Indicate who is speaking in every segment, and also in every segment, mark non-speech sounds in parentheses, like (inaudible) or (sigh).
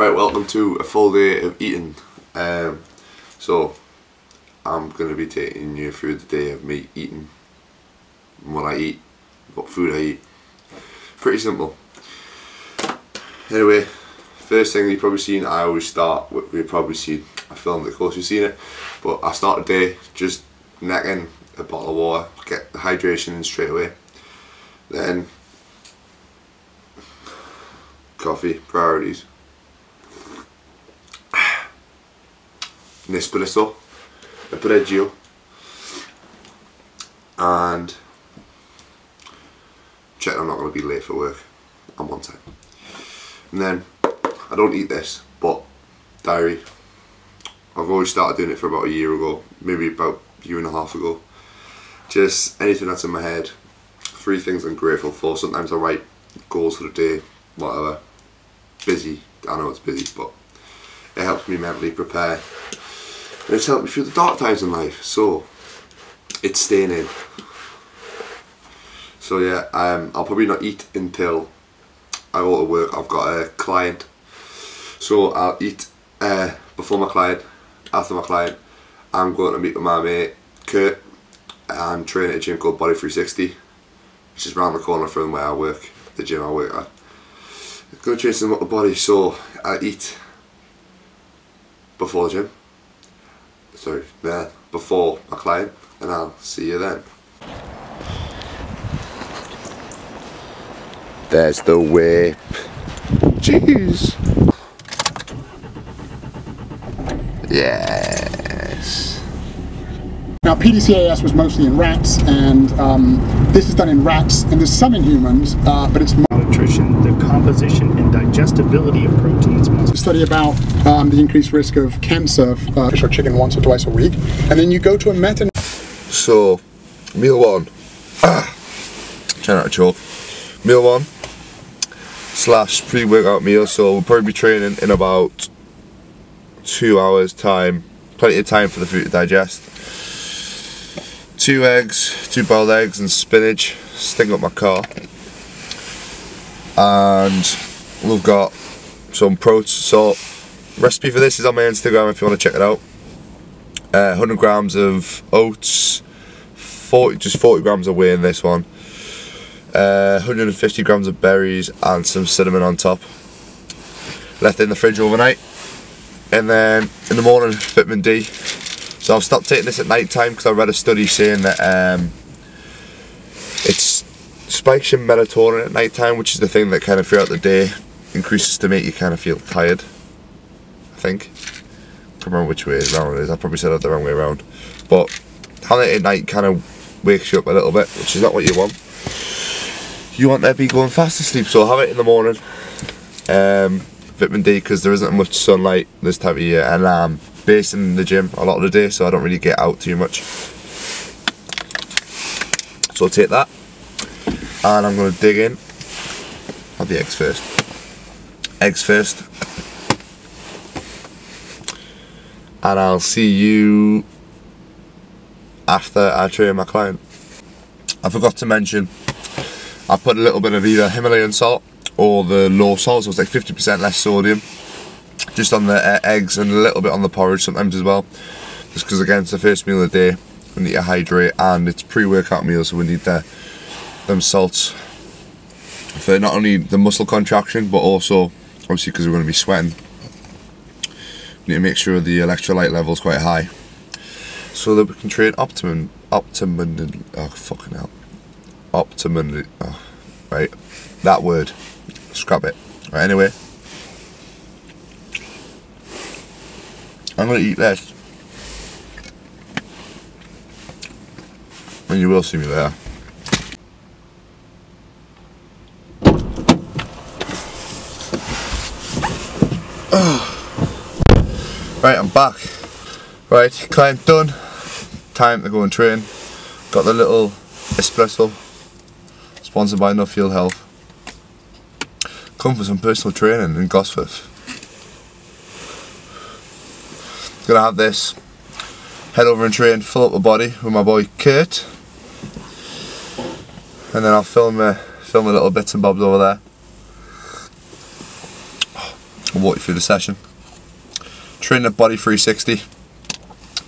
Speaker 1: Right, welcome to a full day of eating. Um, so, I'm going to be taking you through the day of me eating, what I eat, what food I eat. Pretty simple. Anyway, first thing you've probably seen, I always start, you've probably seen, I filmed it, of course you've seen it, but I start the day just necking a bottle of water, get the hydration straight away. Then, coffee, priorities. Un espresso, a and check I'm not going to be late for work. I'm on time. And then, I don't eat this, but diary. I've always started doing it for about a year ago, maybe about a year and a half ago. Just anything that's in my head, three things I'm grateful for. Sometimes I write goals for the day, whatever. Busy, I know it's busy, but it helps me mentally prepare it's helped me through the dark times in life. So it's staying in. So yeah, um, I'll probably not eat until I go to work. I've got a client, so I'll eat uh, before my client, after my client. I'm going to meet with my mate Kurt. I'm training at a gym called Body 360, which is around the corner from where I work, the gym I work at. I'm going to train some upper body, so I eat before the gym sorry, there before my client and I'll see you then. There's the whip. Jeez. Yes.
Speaker 2: Now PDCAAS was mostly in rats and um, this is done in rats and there's some in humans, uh, but it's
Speaker 3: nutrition, the composition and digestibility of proteins.
Speaker 2: A study about um, the increased risk of cancer, uh, fish or chicken once or twice a week, and then you go to a meta.
Speaker 1: So, meal one. Ah, try not to choke. Meal one slash pre-workout meal. So we'll probably be training in about two hours time. Plenty of time for the food to digest. Two eggs, two boiled eggs and spinach. Sting up my car and we've got some protein. So recipe for this is on my Instagram if you want to check it out. Uh, 100 grams of oats, 40 just 40 grams of whey in this one. Uh, 150 grams of berries and some cinnamon on top. Left in the fridge overnight. And then in the morning, vitamin D. So I've stopped taking this at night time because I read a study saying that um, it's spikes your melatonin at night time, which is the thing that kind of throughout the day increases to make you kind of feel tired. I think. I can't remember which way around it is. I probably said it the wrong way around. But having it at night kind of wakes you up a little bit, which is not what you want. You want to be going fast asleep, so have it in the morning. Um, vitamin D because there isn't much sunlight this time of year, and I'm based in the gym a lot of the day, so I don't really get out too much. So I'll take that and I'm going to dig in. Have the eggs first. Eggs first. And I'll see you after I train my client. I forgot to mention, I put a little bit of either Himalayan salt or the low salt, so it's like 50% less sodium, just on the uh, eggs and a little bit on the porridge sometimes as well. Just because again, it's the first meal of the day, we need to hydrate and it's pre-workout meal, so we need the them salts. For not only the muscle contraction but also obviously because we're going to be sweating. We need to make sure the electrolyte level is quite high so that we can train optimum optimum oh fucking hell. Optimum oh, right. That word. Scrap it. Right anyway. I'm gonna eat this and you will see me there back. Right, climb done. Time to go and train. Got the little espresso, sponsored by Nuffield Health. Come for some personal training in Gosforth. Gonna have this. Head over and train, fill up the body with my boy Kurt. and then I'll film uh, film a little bits and bobs over there. I'll walk you through the session. Train at Body 360.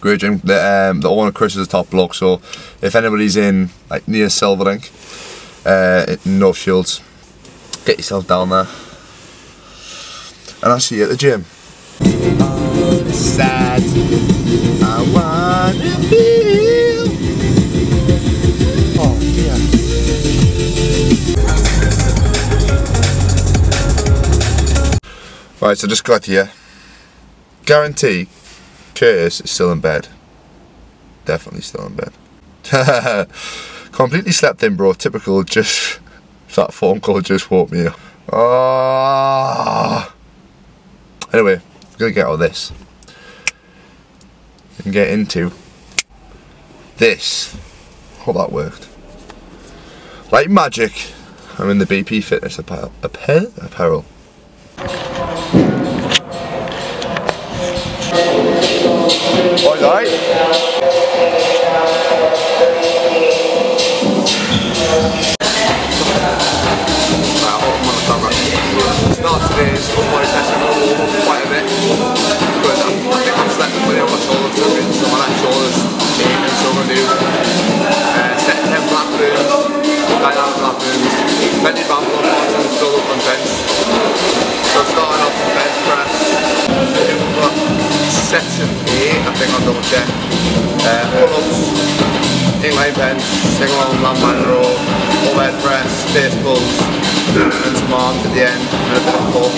Speaker 1: Great gym. The, um, the owner Chris is a top bloke, so if anybody's in like near Silverlink, uh, North Shields, get yourself down there. And I'll see you at the gym. Oh. Right, so just got here. Guarantee Curtis is still in bed. Definitely still in bed. (laughs) Completely slept in, bro. Typical, just that phone call just woke me up. Ah. Anyway, I'm gonna get out of this and get into this. Hope that worked. Like magic, I'm in the BP Fitness apparel. Apparel? Apparel. Alright. Start today's full body session, I'm going to warm up quite a bit because I, I think I've slept with on my shoulders a bit, so my left shoulder's aching, so I'm going to do uh, set 10 flat rooms, lie down flat rooms, bendy band pull ups and still up on bench. So starting off with bench press, doing for sets of 8, I think I'll double check. Uh, incline bench, single landmine row, overhead press, face pulls, and some arms at the end, and a bit of pull.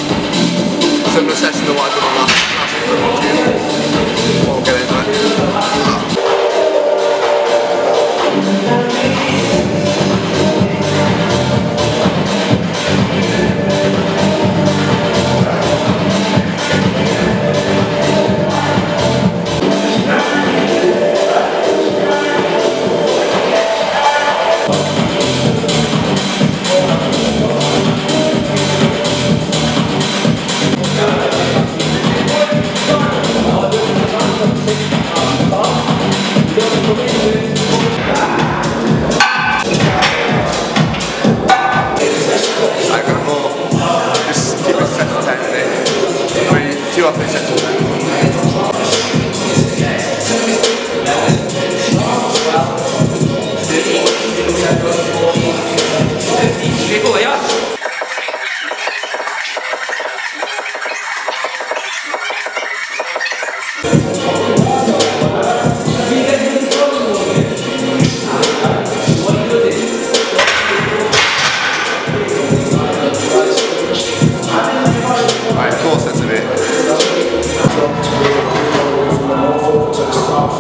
Speaker 1: Similar session to what I did last, last football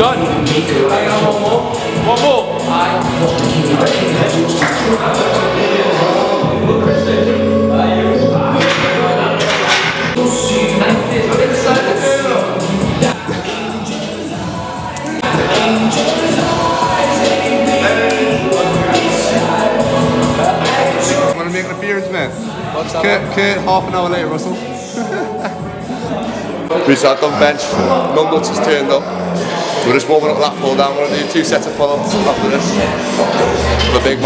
Speaker 1: John, one more.
Speaker 4: One more. I
Speaker 1: want to make an appearance, man? What's that? Kurt, Kurt, half an hour later, Russell. we sat on bench, none nuts is turned up. We're just warming up that pull down. We're going to do two sets of pull ups after this. The big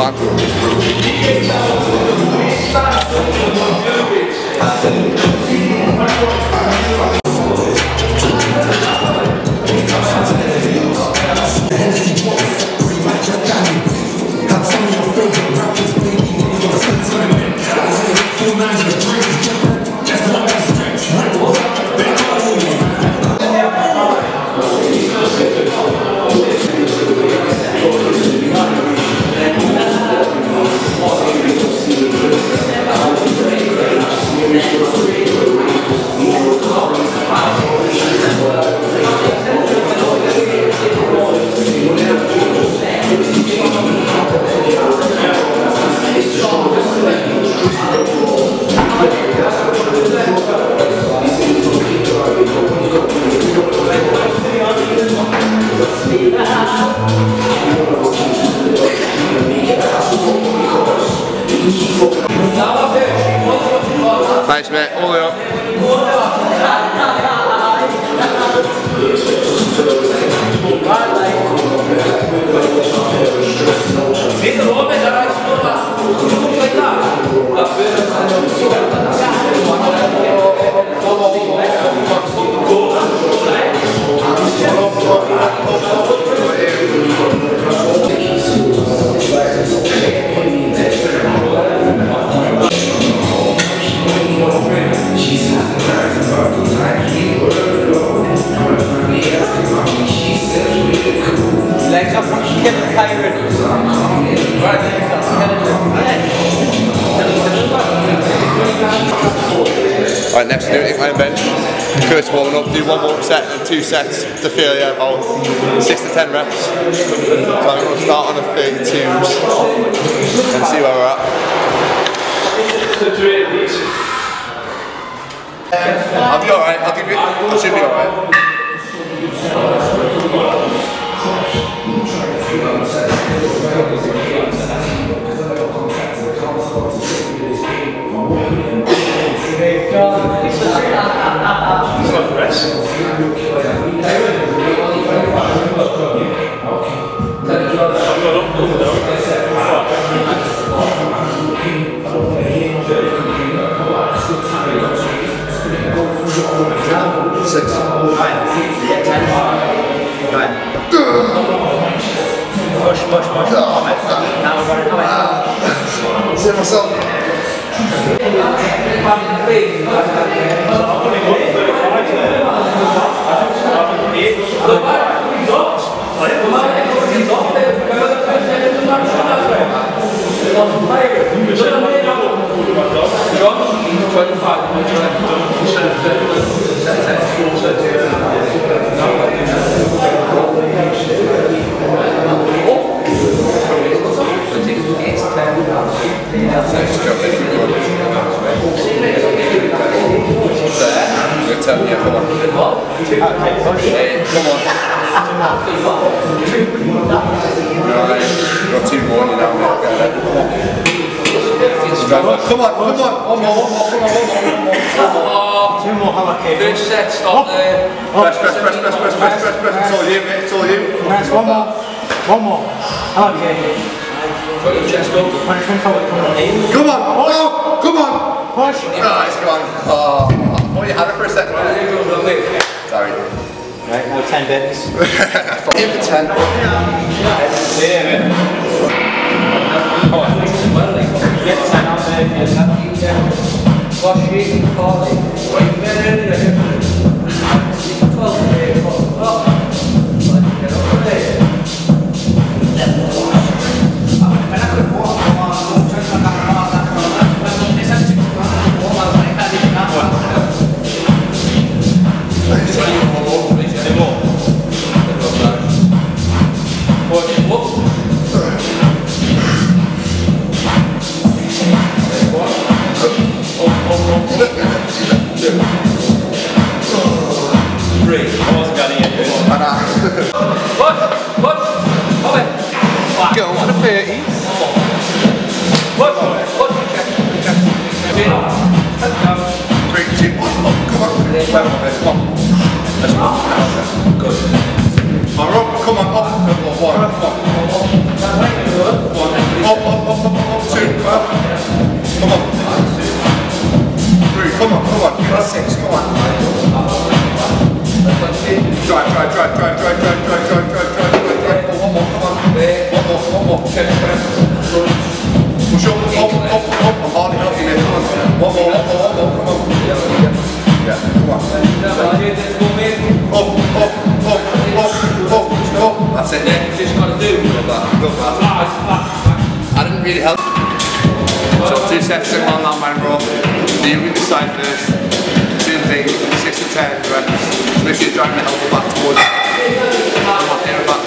Speaker 1: man. Wijs mee, onder
Speaker 4: Hit the legs up once you get tired.
Speaker 1: Alright, next do incline bench. First warm up, do one more set and two sets to feel your about 6 to 10 reps. So I'm going to start on the 32s and see where we're at. I'll be alright, I'll give you, I should be alright. six, nine,
Speaker 5: ten, nine.
Speaker 1: Push,
Speaker 5: push, push.
Speaker 1: Oh. Now we're
Speaker 5: running
Speaker 1: away. Ah. Myself. Good turn, yeah, come on. Come on. Right, got two more, you know, mate. Go ahead. Come on, come on, one more, one more, one more, come on, one more.
Speaker 5: First set, stop there.
Speaker 1: Press, press, press, press, press, press, press, press. It's all you, mate. It's all you.
Speaker 6: Nice, one more. One more. I like it.
Speaker 5: Put your chest up.
Speaker 6: Punishment forward, come on.
Speaker 1: Come on, oh, come on.
Speaker 6: Push.
Speaker 1: Ah, it's gone. Oh, oh, you had it for a second. Sorry
Speaker 6: right? More 10 betties.
Speaker 1: In for 10. Yeah, man. Oh, I think it's welding. Get 10 out there, get 10 out there. Wash it, call it. Wait, Come on. Three. Come on, come on. Give us six. Come on. Drive, drive, drive, drive, drive, drive, drive, drive, drive, drive, drive, drive. One more, come on. One more, one more. Push up, up, up, up. I'm hardly helping you. Come on. One more, one more, one more. Come on. Yeah, come on. Up, up, up, up, up, up. That's it. Yeah, just gotta do. That. Love that. I didn't really help sets in one man man roll. Do you read the side first? Two six to ten reps. Make sure you're driving the elbow back towards you. I'm not there about.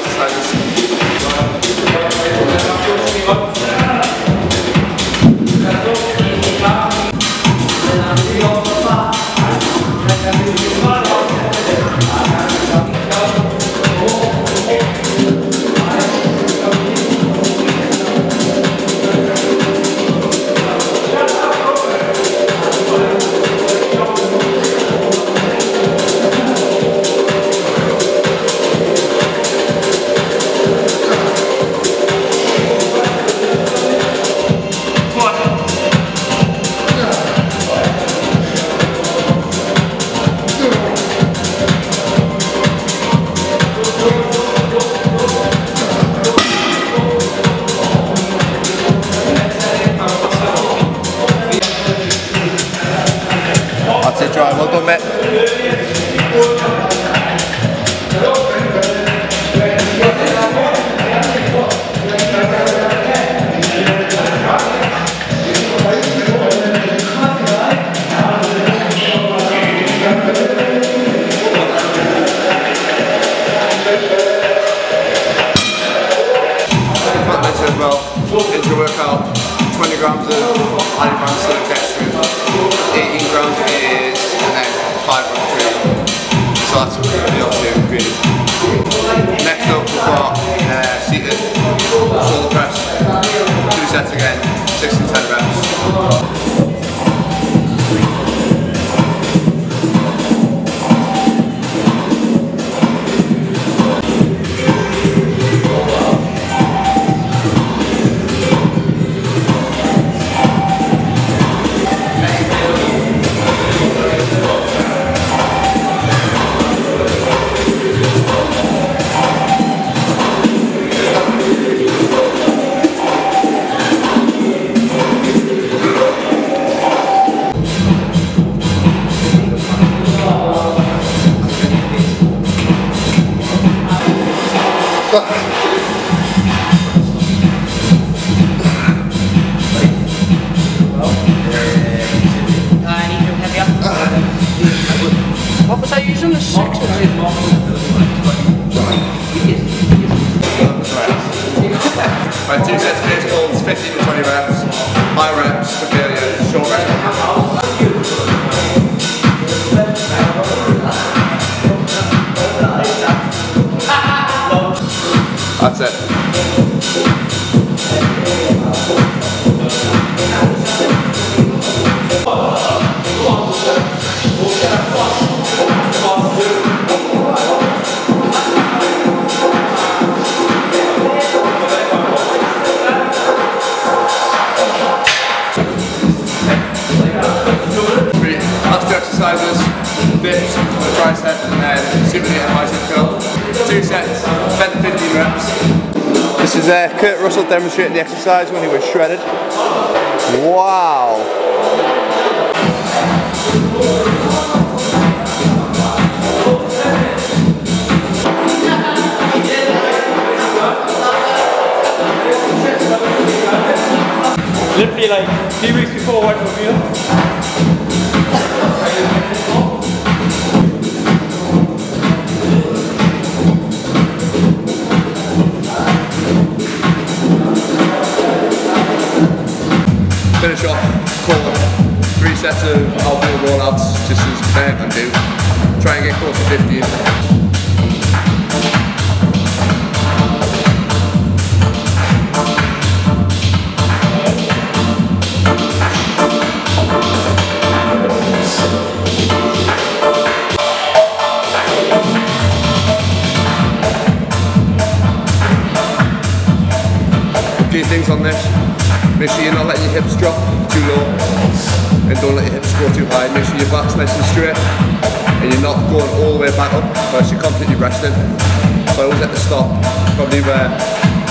Speaker 1: Is uh, Kurt Russell demonstrating the exercise when he was shredded. Wow.
Speaker 6: Literally like three weeks before what was here.
Speaker 1: Sets of elbow rollouts, just as Ben can do. Try and get close to 15. Key things on this. Make sure you're not letting your hips drop too low. And don't let your hips go too high. Make sure your back's nice and straight. And you're not going all the way back up because you're completely resting. So I always at the stop, probably where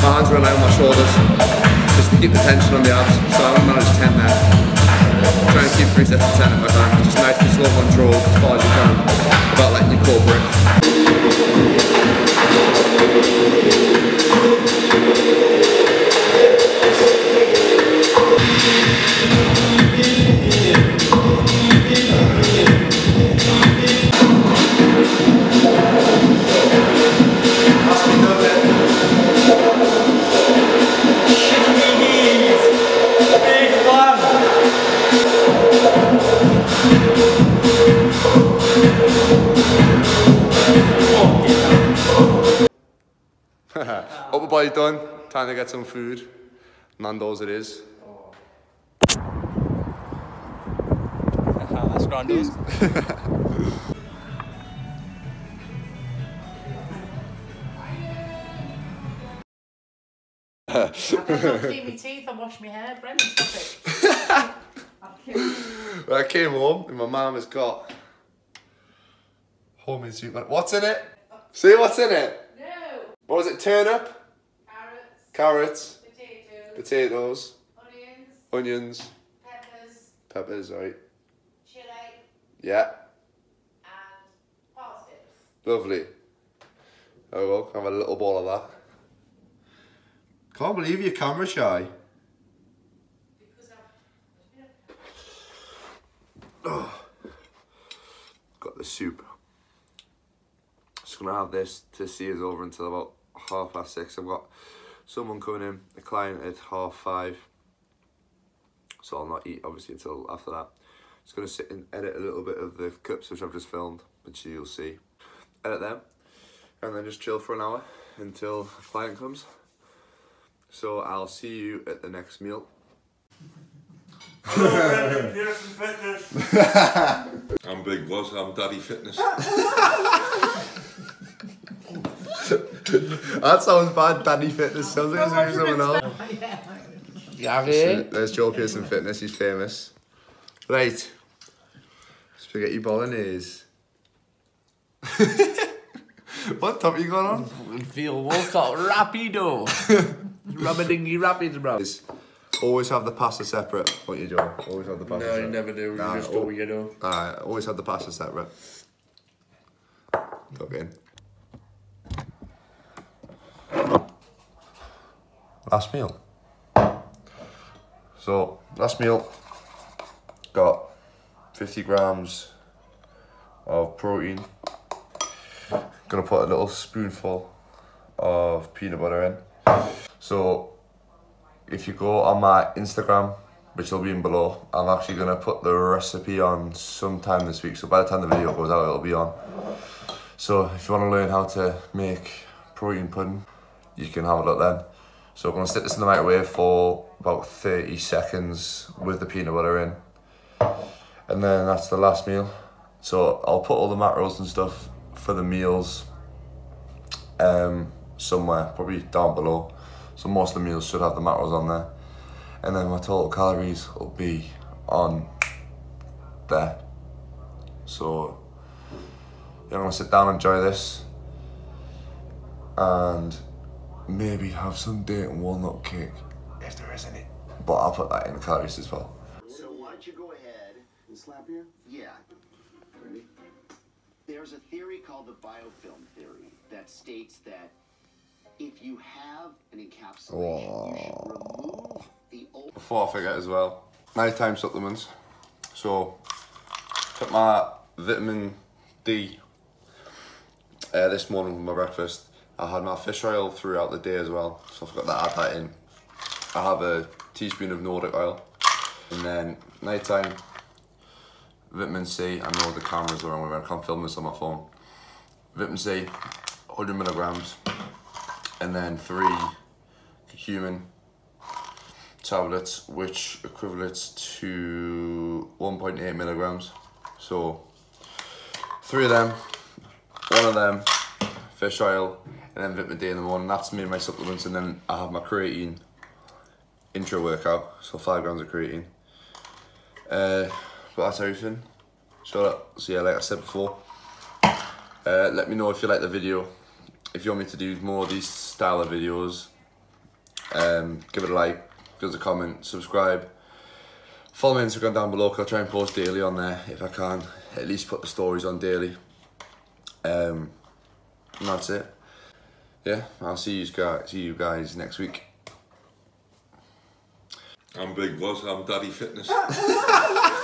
Speaker 1: my hands are around my shoulders. Just to keep the tension on the abs. So I manage 10 there. Try and keep three sets of 10 if I can. Just nice and slow control as far as you can without letting your core break. Upper done. Time to get some food. Nando's it is.
Speaker 6: That's Grandos.
Speaker 7: I've just (laughs) clean my teeth and wash my hair. Brendan, stop it.
Speaker 1: When I came home and my mum has got homemade sweet. What's in it? Uh, See what's in it?
Speaker 7: No.
Speaker 1: What was it? Turnip,
Speaker 7: Carrots, potatoes,
Speaker 1: potatoes,
Speaker 7: onions,
Speaker 1: onions,
Speaker 7: peppers,
Speaker 1: peppers, right?
Speaker 7: chili,
Speaker 1: Yeah,
Speaker 7: and parsnips.
Speaker 1: lovely. Oh well, have a little ball of that. Can't believe you're camera shy.
Speaker 7: Because I've
Speaker 1: Got the soup. Just gonna have this to see us over until about half past six. I've got someone coming in, a client at half five. So I'll not eat obviously until after that. Just gonna sit and edit a little bit of the clips which I've just filmed, which you'll see. edit them, and then just chill for an hour until a client comes. So I'll see you at the next meal. (laughs)
Speaker 8: I'm Big Buzz, I'm Daddy Fitness. (laughs)
Speaker 1: That sounds bad, Daddy Fitness. Sounds like it's gonna someone else. (laughs)
Speaker 6: Gary.
Speaker 1: There's Joe Pearson Fitness, he's famous. Right. Spaghetti bolognese. (laughs) what top you got on?
Speaker 6: Feel Walcott rapido. (laughs) Rubber-dingy rapids, bro.
Speaker 1: Is always have the pasta separate. What you Joe? Always have the pasta
Speaker 6: No,
Speaker 1: separate.
Speaker 6: you never do. You
Speaker 1: Nah,
Speaker 6: just do what you do.
Speaker 1: Alright, always have the pasta separate. Tuck in. Last meal. So, last meal got 50 grams of protein. Gonna put a little spoonful of peanut butter in. So, if you go on my Instagram, which will be in below, I'm actually gonna put the recipe on sometime this week. So by the time the video goes out, it'll be on. So if you want to learn how to make protein pudding, you can have a look then. So I'm gonna stick this in the microwave for about 30 seconds with the peanut butter in, and then that's the last meal. So I'll put all the macros and stuff for the meals um, somewhere, probably down below. So most of the meals should have the macros on there. And then my total calories will be on there. So yeah, I'm gonna sit down and enjoy this and maybe have some date and walnut cake if there is any. But I'll put that in the calories as well.
Speaker 9: So why don't you go ahead and slap here? Yeah. Ready? There's a theory called the biofilm theory that states that if you have an encapsulation, you should remove the old.
Speaker 1: Before I forget as well, nighttime supplements. So, took my vitamin D uh, this morning with my breakfast. I had my fish oil throughout the day as well, so I forgot to add that in. I have a teaspoon of Nordic oil, and then nighttime vitamin C. I know the cameras are on, I can't film this on my phone. Vitamin C, 100 milligrams, and then three curcumin tablets, which equivalates to 1.8 milligrams. So, three of them, one of them, fish oil, and then vitamin day in the morning. That's me and my supplements, and then I have my creatine intra workout, so five grams of creatine. Uh, but that's everything. So, so yeah, like I said before, uh, let me know if you like the video. If you want me to do more of these style of videos, um, give it a like, give us a comment, subscribe. Follow my Instagram down below because I try and post daily on there if I can. At least put the stories on daily. Um, and that's it. Yeah, I'll see you guys. See you guys next week.
Speaker 8: I'm Big Buzz, I'm Daddy Fitness. (laughs)